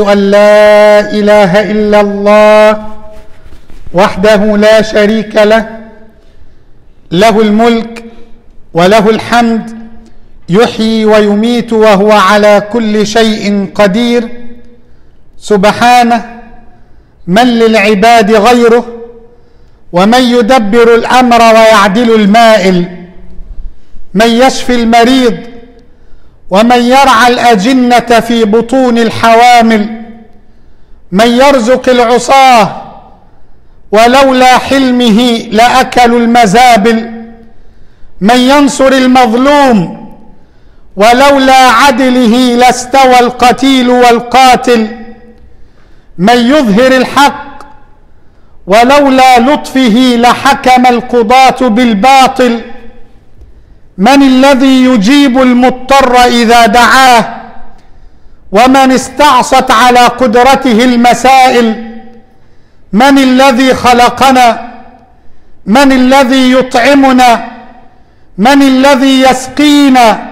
أن لا إله إلا الله وحده لا شريك له له الملك وله الحمد يحيي ويميت وهو على كل شيء قدير. سبحانه من للعباد غيره ومن يدبر الأمر ويعدل المائل من يشفي المريض ومن يرعى الأجنة في بطون الحوامل من يرزق العصاة ولولا حلمه لأكلوا المزابل من ينصر المظلوم ولولا عدله لاستوى القتيل والقاتل من يظهر الحق ولولا لطفه لحكم القضاة بالباطل. من الذي يجيب المضطر إذا دعاه؟ ومن استعصت على قدرته المسائل؟ من الذي خلقنا؟ من الذي يطعمنا؟ من الذي يسقينا؟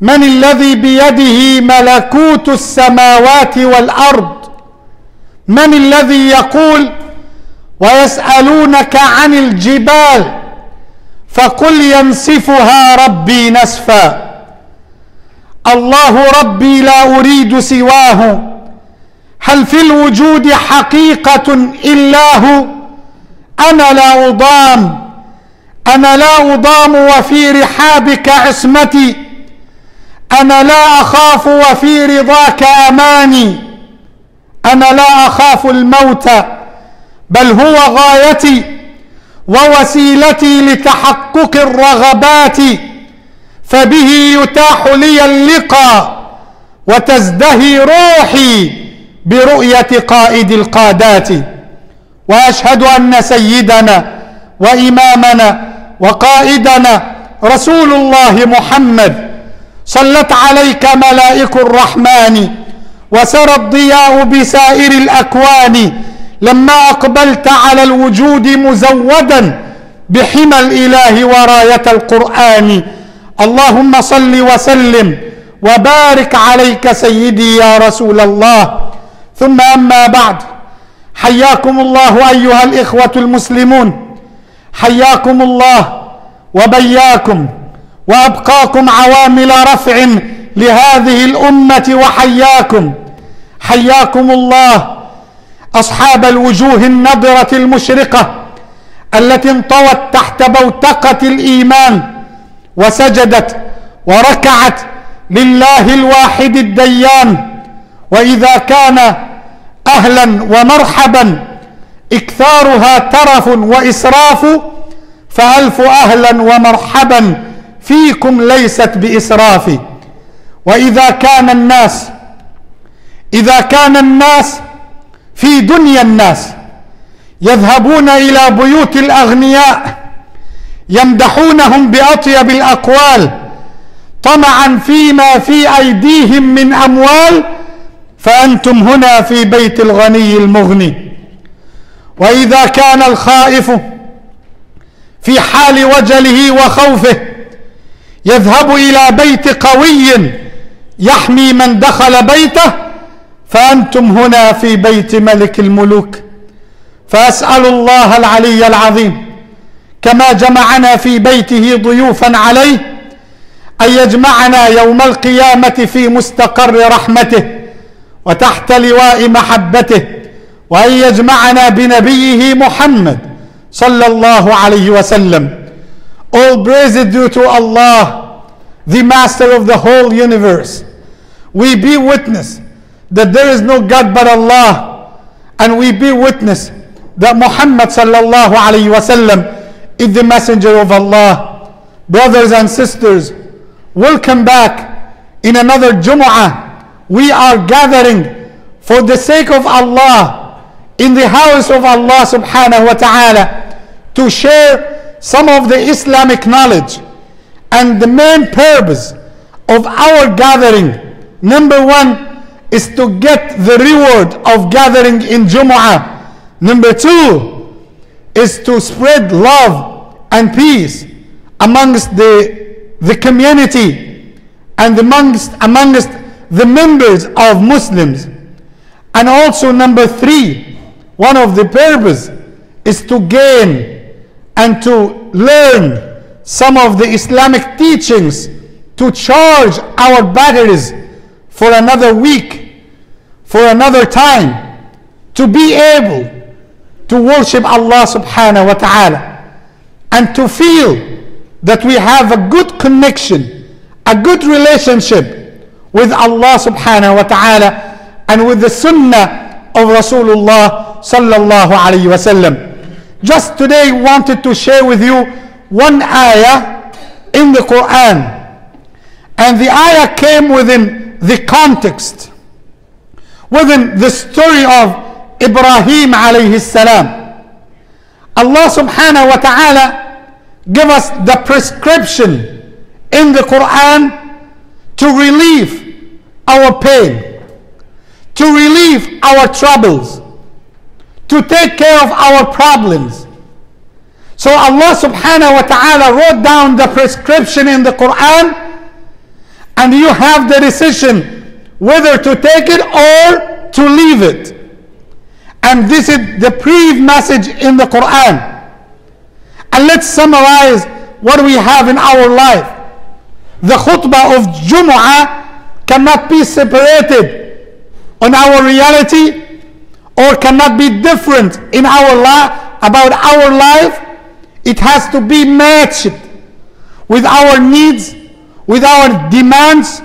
من الذي بيده ملكوت السماوات والأرض؟ من الذي يقول ويسألونك عن الجبال؟ فقل ينسفها ربي نسفا الله ربي لا أريد سواه. هل في الوجود حقيقة إلا هو؟ أنا لا أضام. أنا لا أضام وفي رحابك عصمتي. أنا لا أخاف وفي رضاك أماني. أنا لا أخاف الموت بل هو غايتي. ووسيلتي لتحقق الرغبات فبه يتاح لي اللقاء وتزدهي روحي برؤية قائد القادات. وأشهد أن سيدنا وإمامنا وقائدنا رسول الله محمد صلت عليك ملائك الرحمن وسرى الضياء بسائر الأكوان لما أقبلت على الوجود مزودا بحمى الإله وراية القرآن. اللهم صل وسلم وبارك عليك سيدي يا رسول الله. ثم أما بعد حياكم الله أيها الإخوة المسلمون. حياكم الله وبياكم وأبقاكم عوامل رفع لهذه الأمة وحياكم. حياكم الله أصحاب الوجوه النضرة المشرقة التي انطوت تحت بوتقة الإيمان وسجدت وركعت لله الواحد الديان وإذا كان أهلا ومرحبا إكثارها ترف وإسراف فألف أهلا ومرحبا فيكم ليست بإسراف. وإذا كان الناس إذا كان الناس في دنيا الناس. يذهبون إلى بيوت الأغنياء يمدحونهم بأطيب الأقوال طمعا فيما في أيديهم من أموال فأنتم هنا في بيت الغني المغني. وإذا كان الخائف في حال وجله وخوفه يذهب إلى بيت قوي يحمي من دخل بيته فأنتم هنا في بيت ملك الملوك. فأسأل الله العلي العظيم كما جمعنا في بيته ضيوفا عليه أن يجمعنا يوم القيامة في مستقر رحمته وتحت لواء محبته وأن يجمعنا بنبيه محمد صلى الله عليه وسلم. All praise is due to Allah the master of the whole universe. We be witness that there is no God but Allah. And we be witness that Muhammad sallallahu alayhi wasallam is the messenger of Allah. Brothers and sisters welcome back in another Jumu'ah. We are gathering for the sake of Allah in the house of Allah subhanahu wa ta'ala to share some of the Islamic knowledge. And the main purpose of our gathering number one is to get the reward of gathering in Jumu'ah. Number two is to spread love and peace amongst the, the community and amongst, amongst the members of Muslims. And also, number three, one of the purpose is to gain and to learn some of the Islamic teachings to charge our batteries for another week, for another time, to be able to worship Allah subhanahu wa ta'ala and to feel that we have a good connection, a good relationship with Allah subhanahu wa ta'ala and with the sunnah of Rasulullah sallallahu alayhi wasallam. Just today wanted to share with you one ayah in the Quran. And the ayah came within the context, within the story of Ibrahim alayhi salam. Allah subhanahu wa ta'ala give us the prescription in the Quran to relieve our pain, to relieve our troubles, to take care of our problems. So Allah subhanahu wa ta'ala wrote down the prescription in the Quran and you have the decision whether to take it or to leave it. And this is the brief message in the Quran. And let's summarize what we have in our life. The khutbah of Jumu'ah cannot be separated on our reality or cannot be different in our life about our life. It has to be matched with our needs, with our demands,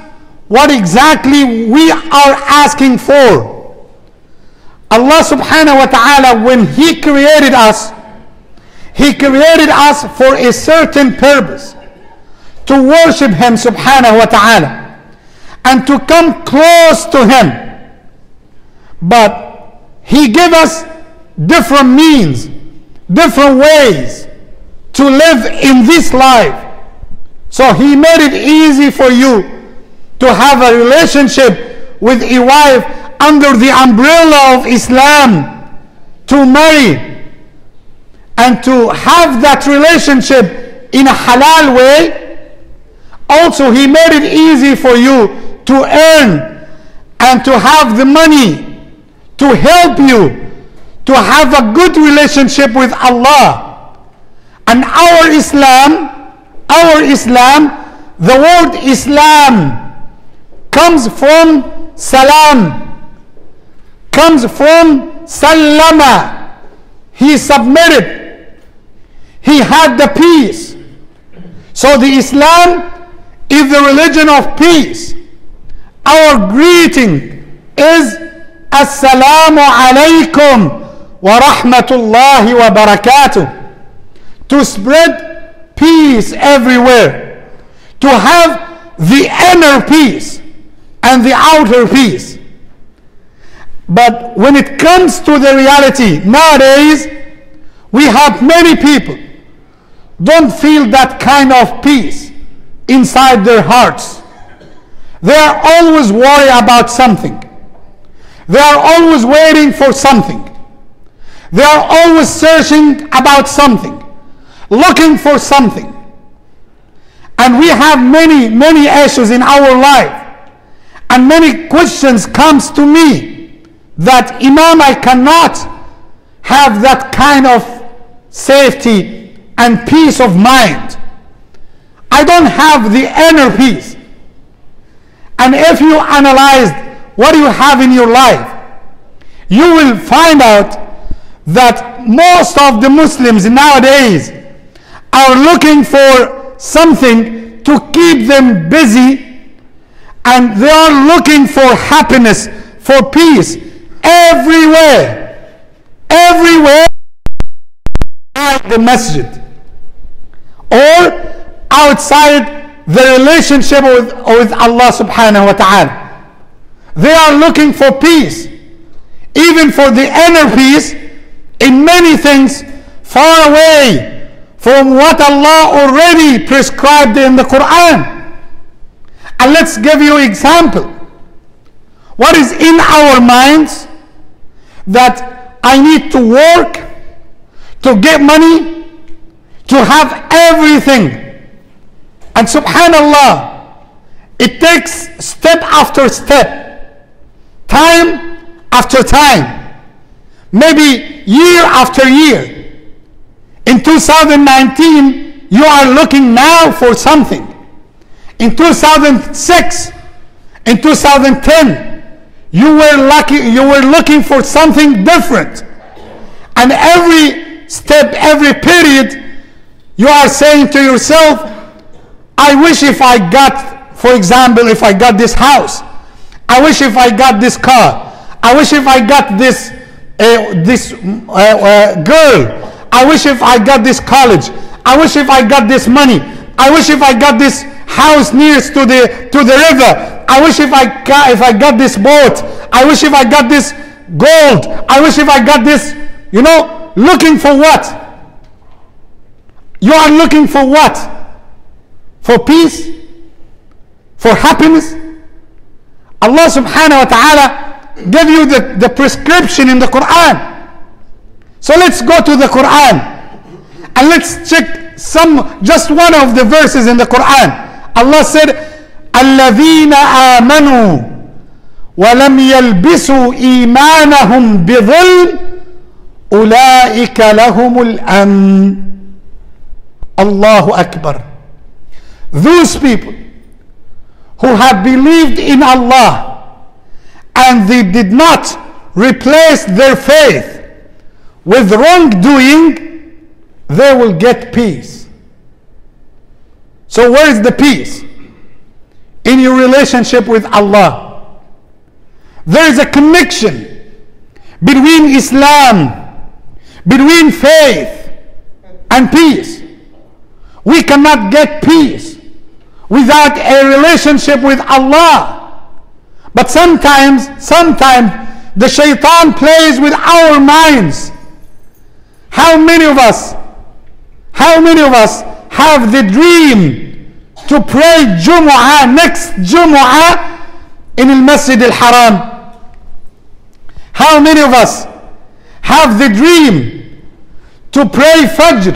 what exactly we are asking for. Allah subhanahu wa ta'ala, when He created us, He created us for a certain purpose to worship Him subhanahu wa ta'ala and to come close to Him. But He gave us different means, different ways to live in this life. So He made it easy for you to have a relationship with a wife under the umbrella of Islam to marry and to have that relationship in a halal way. Also, He made it easy for you to earn and to have the money to help you to have a good relationship with Allah. And our Islam, our Islam, the word Islam comes from salam, comes from salama. He submitted. He had the peace. So the Islam is the religion of peace. Our greeting is Assalamu alaikum wa rahmatullahi wa barakatuh. To spread peace everywhere. To have the inner peace and the outer peace. But when it comes to the reality, nowadays, we have many people don't feel that kind of peace inside their hearts. They are always worried about something. They are always waiting for something. They are always searching about something, looking for something. And we have many, many issues in our life. And many questions comes to me that Imam I cannot have that kind of safety and peace of mind. I don't have the inner peace. And if you analyze what you have in your life, you will find out that most of the Muslims nowadays are looking for something to keep them busy and they are looking for happiness, for peace everywhere. Everywhere outside the masjid or outside the relationship with, with Allah subhanahu wa ta'ala. They are looking for peace. Even for the inner peace, in many things far away from what Allah already prescribed in the Quran. And let's give you example. What is in our minds that I need to work to get money, to have everything. And subhanallah, it takes step after step, time after time, maybe year after year. In 2019, you are looking now for something. In 2006, in 2010, you were lucky, you were looking for something different. And every step, every period, you are saying to yourself, I wish if I got, for example, if I got this house. I wish if I got this car. I wish if I got this uh, this uh, uh, girl. I wish if I got this college. I wish if I got this money. I wish if I got this house nearest to the to the river. I wish if I if I got this boat. I wish if I got this gold. I wish if I got this, you know, looking for what? You are looking for what? For peace? For happiness? Allah subhanahu wa ta'ala gave you the, the prescription in the Quran. So let's go to the Quran and let's check some, just one of the verses in the Quran. Allah said, الذين آمنوا ولم يلبسوا إيمانهم بظلم أولئك لهم الأمن الله أكبر Those people who have believed in Allah and they did not replace their faith with wrongdoing, they will get peace. So, where is the peace? In your relationship with Allah. There is a connection between Islam, between faith and peace. We cannot get peace without a relationship with Allah. But sometimes, sometimes the shaitan plays with our minds. How many of us, how many of us have the dream to pray Jumu'ah, next Jumu'ah in the Masjid al-Haram? How many of us have the dream to pray Fajr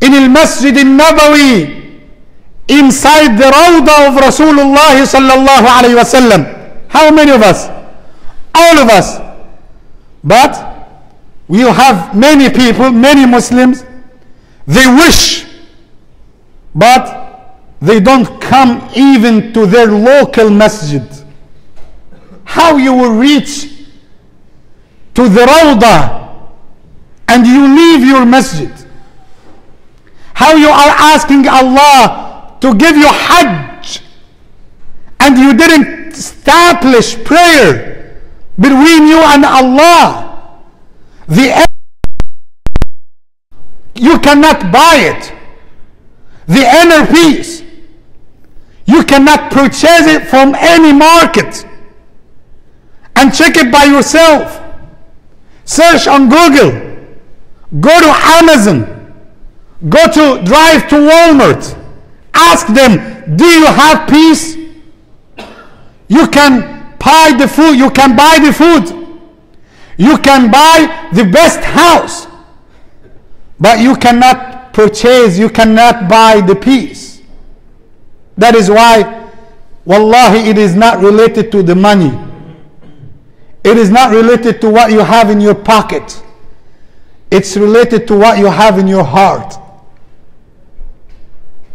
in the Masjid al-Nabawi inside the Rawdah of Rasulullah sallallahu alayhi wasallam. How many of us? All of us. But we have many people, many Muslims, they wish, but they don't come even to their local masjid. How you will reach to the Rawdah and you leave your masjid? How you are asking Allah to give you Hajj and you didn't establish prayer between you and Allah. The you cannot buy it. The inner peace. You cannot purchase it from any market. And check it by yourself. Search on Google. Go to Amazon. Go to drive to Walmart. Ask them, do you have peace? You can buy the food. You can buy the food. You can buy the best house. But you cannot purchase, you cannot buy the peace. That is why, wallahi, it is not related to the money. It is not related to what you have in your pocket. It's related to what you have in your heart.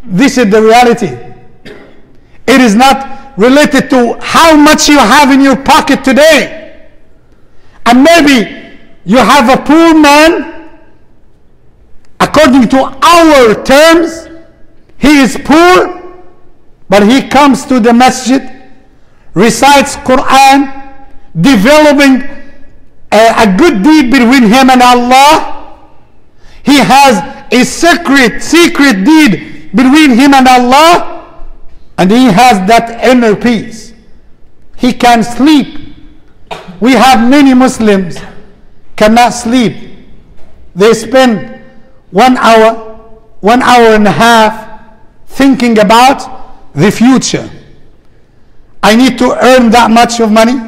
This is the reality. It is not related to how much you have in your pocket today. And maybe you have a poor man, according to our terms, he is poor, but he comes to the masjid, recites Quran, developing a, a good deed between him and Allah. He has a secret, secret deed between him and Allah, and he has that inner peace. He can sleep. We have many Muslims cannot sleep. They spend one hour, one hour and a half thinking about the future. I need to earn that much of money.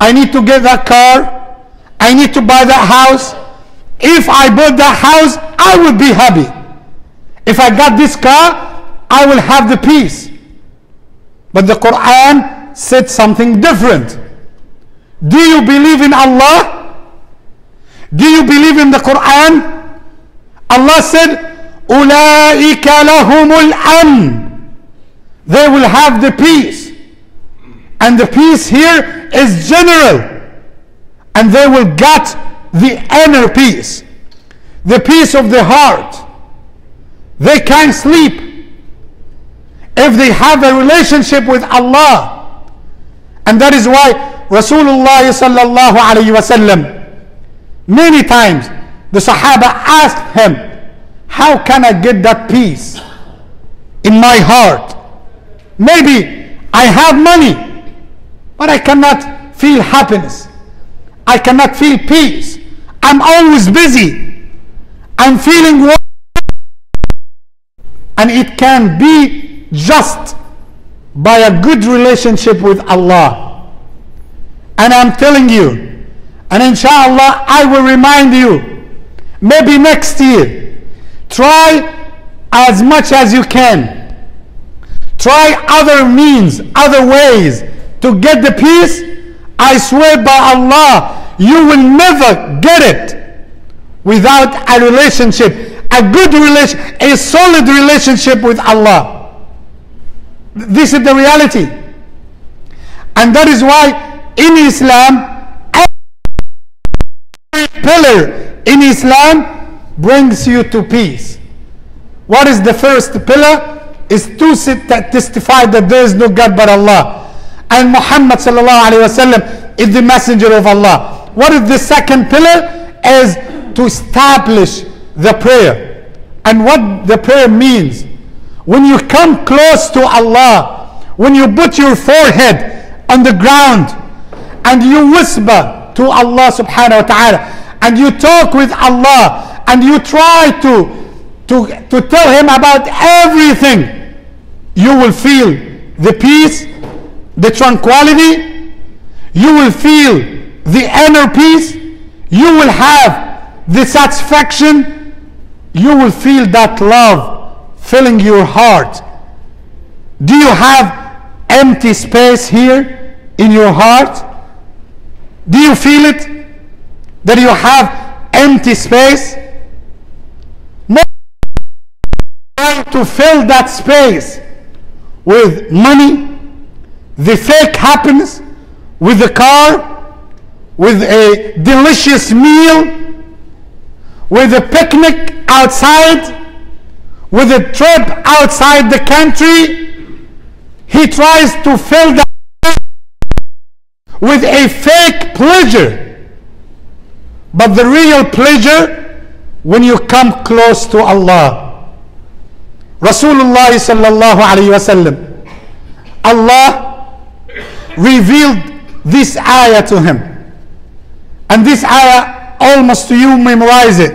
I need to get that car. I need to buy that house. If I bought that house, I would be happy. If I got this car, I will have the peace. But the Quran said something different. Do you believe in Allah? Do you believe in the Quran? Allah said, أُولَٰئِكَ لَهُمُ الْأَمْنِ They will have the peace. And the peace here is general. And they will get the inner peace. The peace of the heart. They can sleep if they have a relationship with Allah. And that is why Rasulullah sallallahu alayhi wasallam many times the Sahaba asked him, How can I get that peace in my heart? Maybe I have money, but I cannot feel happiness. I cannot feel peace. I'm always busy. I'm feeling work. And it can be just by a good relationship with Allah. And I'm telling you, and inshallah, I will remind you, maybe next year, try as much as you can. Try other means, other ways to get the peace. I swear by Allah, you will never get it without a relationship, a good relation, a solid relationship with Allah. This is the reality. And that is why in Islam, every pillar in Islam brings you to peace. What is the first pillar? Is to sit, testify that there is no God but Allah. And Muhammad sallallahu alaihi wasallam is the messenger of Allah. What is the second pillar? Is to establish the prayer. And what the prayer means. When you come close to Allah, when you put your forehead on the ground and you whisper to Allah subhanahu wa ta'ala and you talk with Allah and you try to, to, to tell Him about everything, you will feel the peace, the tranquility, you will feel the inner peace, you will have the satisfaction, you will feel that love filling your heart. Do you have empty space here in your heart? Do you feel it? That you have empty space? More to fill that space with money, the fake happiness, with a car, with a delicious meal, with a picnic outside, with a trip outside the country. He tries to fill that with a fake pleasure. But the real pleasure when you come close to Allah. Rasulullah sallallahu alayhi wasallam. Allah revealed this ayah to him. And this ayah, almost to you memorize it.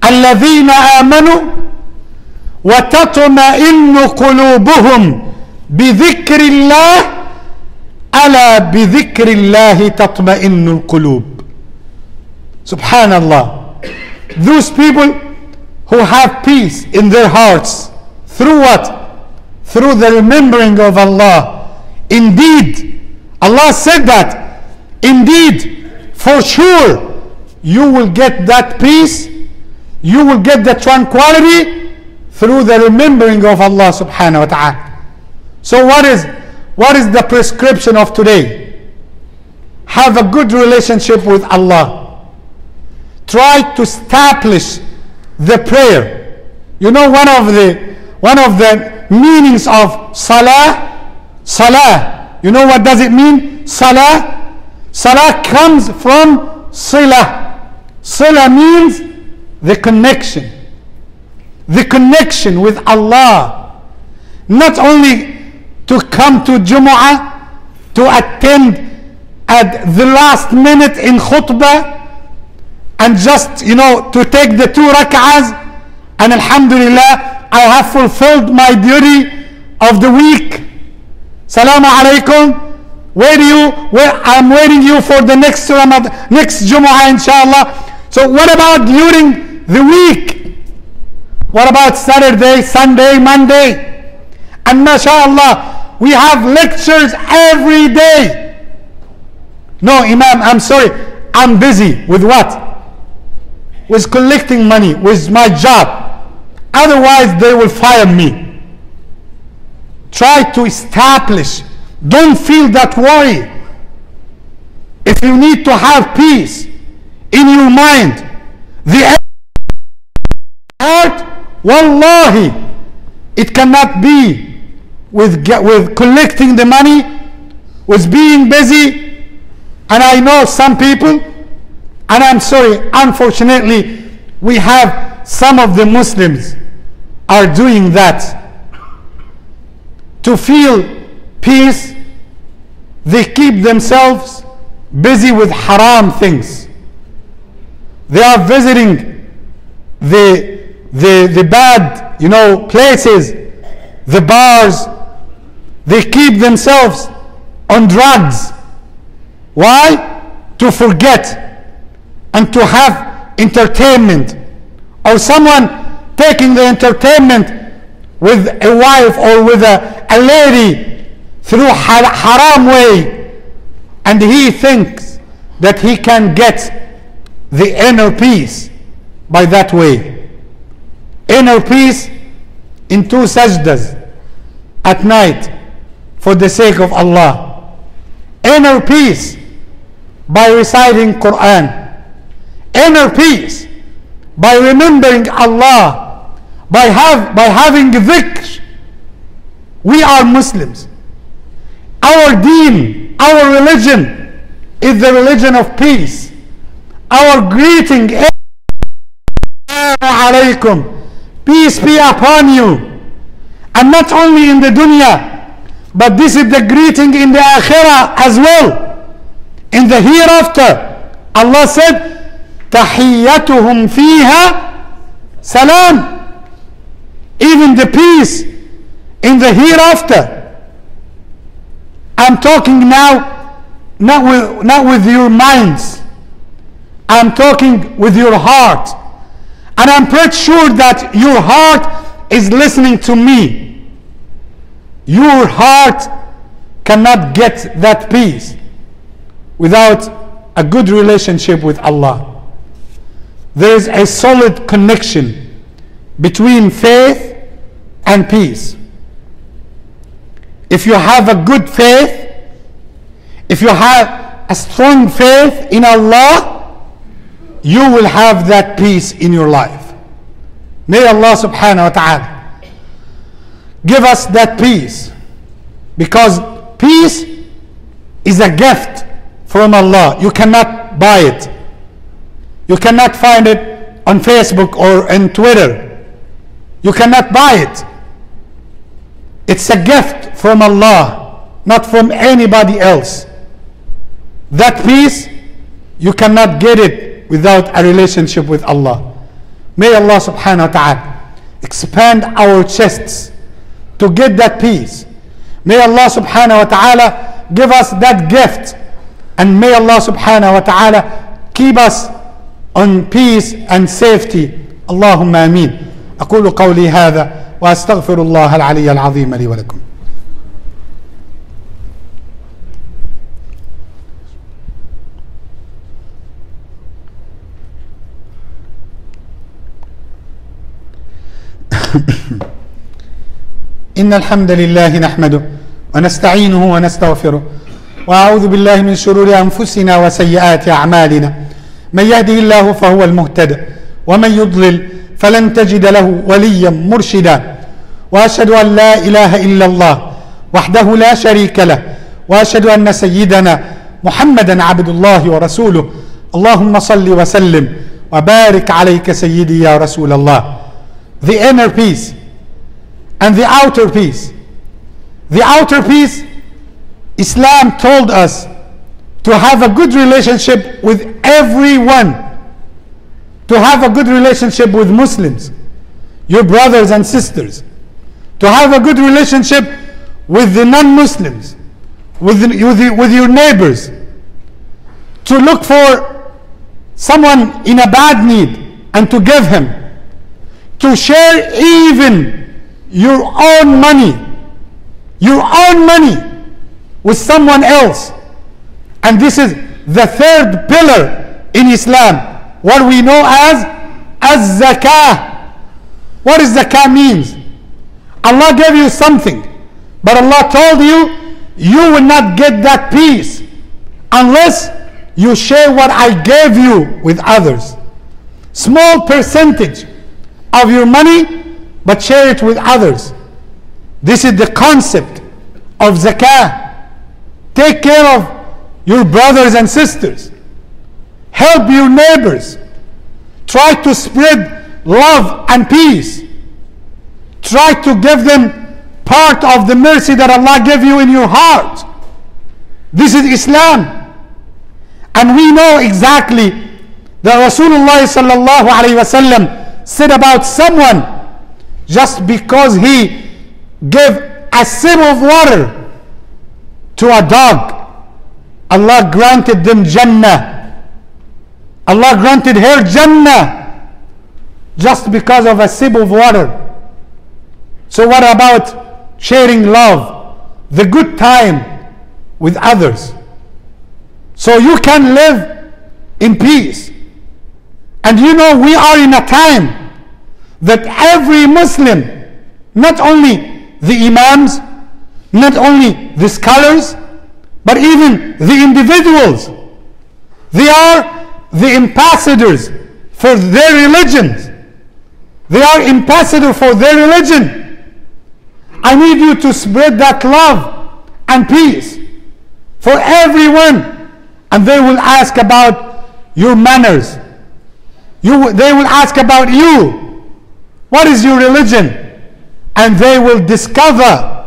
الذين آمنوا وتطمئن قلوبهم بذكر الله ألا بذكر الله تطمئن القلوب Subhanallah. Those people who have peace in their hearts through what? Through the remembering of Allah. Indeed, Allah said that. Indeed, for sure, you will get that peace, you will get the tranquility through the remembering of Allah subhanahu wa ta'ala. So what is what is the prescription of today? Have a good relationship with Allah try to establish the prayer. You know one of the one of the meanings of salah, salah. You know what does it mean? Salah. Salah comes from sila. Sila means the connection. The connection with Allah. Not only to come to Jumu'ah, to attend at the last minute in khutbah, and just, you know, to take the two rak'ahs and alhamdulillah, I have fulfilled my duty of the week. Salamu alaikum. Where you, where I'm waiting you for the next Ramadan, next Jumu'ah inshallah. So what about during the week? What about Saturday, Sunday, Monday? And mashallah, we have lectures every day. No, Imam, I'm sorry. I'm busy with what? With collecting money, with my job. Otherwise, they will fire me. Try to establish. Don't feel that worry. If you need to have peace in your mind, the heart, wallahi, it cannot be with, with collecting the money, with being busy. And I know some people, and I'm sorry, unfortunately, we have some of the Muslims are doing that. To feel peace, they keep themselves busy with haram things. They are visiting the, the, the bad, you know, places, the bars. They keep themselves on drugs. Why? To forget and to have entertainment. Or someone taking the entertainment with a wife or with a, a lady through haram way and he thinks that he can get the inner peace by that way. Inner peace in two sajdas at night for the sake of Allah. Inner peace by reciting Quran. Inner peace by remembering Allah, by, have, by having dhikr. We are Muslims. Our deen, our religion is the religion of peace. Our greeting alaykum. Peace be upon you. And not only in the dunya, but this is the greeting in the akhirah as well. In the hereafter, Allah said, تحيتهم فيها salam. Even the peace in the hereafter. I'm talking now not with, not with your minds. I'm talking with your heart. And I'm pretty sure that your heart is listening to me. Your heart cannot get that peace without a good relationship with Allah. There is a solid connection between faith and peace. If you have a good faith, if you have a strong faith in Allah, you will have that peace in your life. May Allah subhanahu wa ta'ala give us that peace because peace is a gift from Allah. You cannot buy it. You cannot find it on Facebook or in Twitter. You cannot buy it. It's a gift from Allah, not from anybody else. That peace, you cannot get it without a relationship with Allah. May Allah subhanahu wa ta'ala expand our chests to get that peace. May Allah subhanahu wa ta'ala give us that gift. And may Allah subhanahu wa ta'ala keep us on peace and safety. اللهم امين. اقول قولي هذا واستغفر الله العلي العظيم لي ولكم. إن الحمد لله نحمده ونستعينه ونستغفره وأعوذ بالله من شرور أنفسنا وسيئات أعمالنا. من يهده الله فهو المهتد ومن يضلل فلن تجد له وليا مرشدا. وأشهد أن لا إله إلا الله وحده لا شريك له وأشهد أن سيدنا محمدا عبد الله ورسوله. اللهم صل وسلم وبارك عليك سيدي يا رسول الله. The inner peace and the outer peace. The outer peace, Islam told us to have a good relationship with everyone, to have a good relationship with Muslims, your brothers and sisters, to have a good relationship with the non Muslims, with, with, with your neighbors, to look for someone in a bad need and to give him, to share even your own money, your own money with someone else. And this is the third pillar in Islam, what we know as as zakah. What does zakah means? Allah gave you something, but Allah told you you will not get that peace unless you share what I gave you with others. Small percentage of your money, but share it with others. This is the concept of zakah. Take care of your brothers and sisters. Help your neighbors. Try to spread love and peace. Try to give them part of the mercy that Allah gave you in your heart. This is Islam. And we know exactly that Rasulullah said about someone just because he gave a sip of water to a dog, Allah granted them Jannah. Allah granted her Jannah just because of a sip of water. So, what about sharing love, the good time with others? So you can live in peace. And you know, we are in a time that every Muslim, not only the Imams, not only the scholars, but even the individuals, they are the ambassadors for their religions. They are ambassador for their religion. I need you to spread that love and peace for everyone. And they will ask about your manners. You, they will ask about you. What is your religion? And they will discover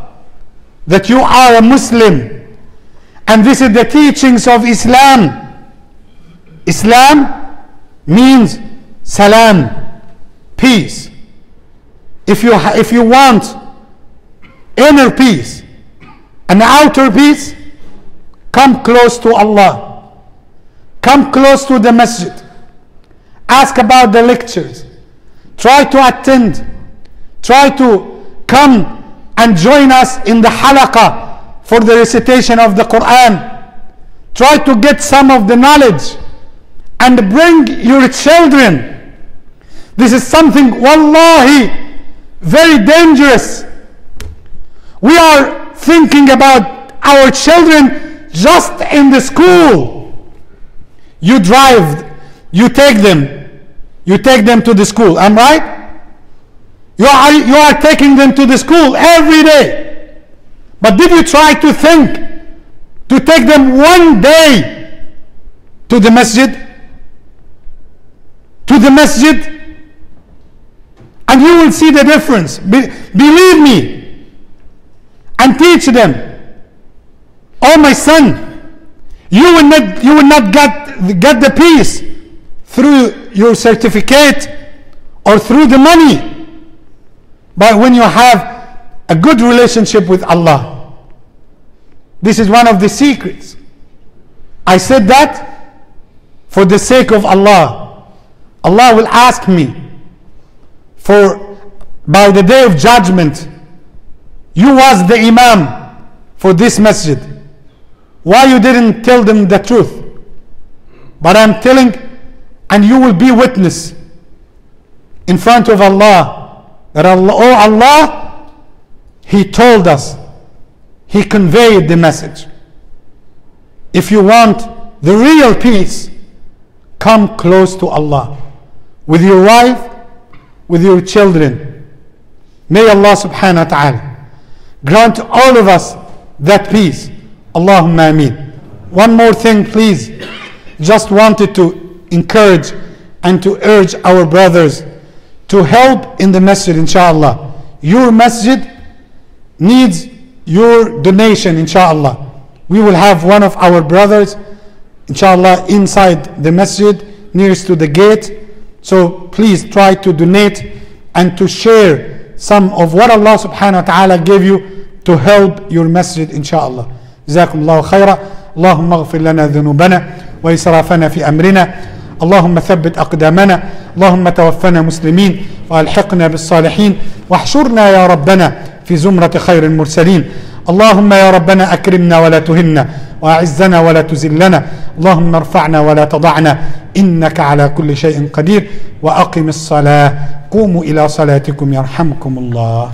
that you are a Muslim. And this is the teachings of Islam. Islam means salam, peace. If you, if you want inner peace and outer peace, come close to Allah. Come close to the masjid. Ask about the lectures. Try to attend. Try to come and join us in the halaqah for the recitation of the Quran. Try to get some of the knowledge and bring your children. This is something, wallahi, very dangerous. We are thinking about our children just in the school. You drive, you take them, you take them to the school. Am I right? You are, you are taking them to the school every day. But did you try to think to take them one day to the masjid? To the masjid? And you will see the difference. Be, believe me. And teach them. Oh my son, you will not you will not get get the peace through your certificate or through the money. But when you have a good relationship with Allah this is one of the secrets. I said that for the sake of Allah. Allah will ask me for by the day of judgment you was the imam for this masjid. Why you didn't tell them the truth? But i'm telling and you will be witness in front of Allah that Allah oh Allah he told us he conveyed the message if you want the real peace come close to Allah with your wife with your children may Allah subhanahu wa ta'ala grant all of us that peace Allahumma ameen. One more thing, please. Just wanted to encourage and to urge our brothers to help in the masjid, inshallah. Your masjid needs your donation, inshallah. We will have one of our brothers, inshallah, inside the masjid, nearest to the gate. So please try to donate and to share some of what Allah subhanahu wa ta'ala gave you to help your masjid, inshallah. جزاكم الله خيرا اللهم اغفر لنا ذنوبنا وإسرافنا في أمرنا اللهم ثبت أقدامنا اللهم توفنا مسلمين وألحقنا بالصالحين واحشرنا يا ربنا في زمرة خير المرسلين. اللهم يا ربنا أكرمنا ولا تهنا وأعزنا ولا تذلنا اللهم ارفعنا ولا تضعنا إنك على كل شيء قدير وأقم الصلاة قوموا إلى صلاتكم يرحمكم الله.